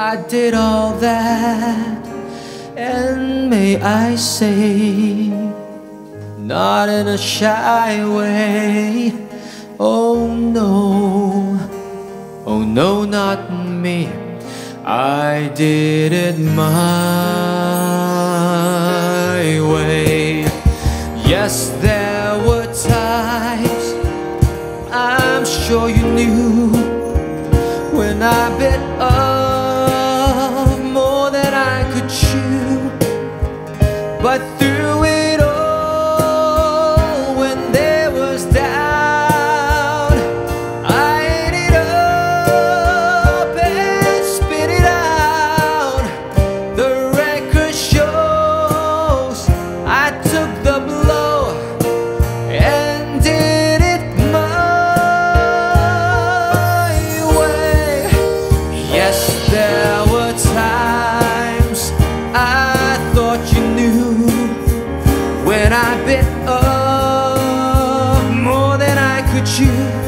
I did all that, and may I say, not in a shy way. Oh no, oh no, not me. I did it my way. Yes, there were times I'm sure you knew when I bit off But through it I bit off more than I could chew.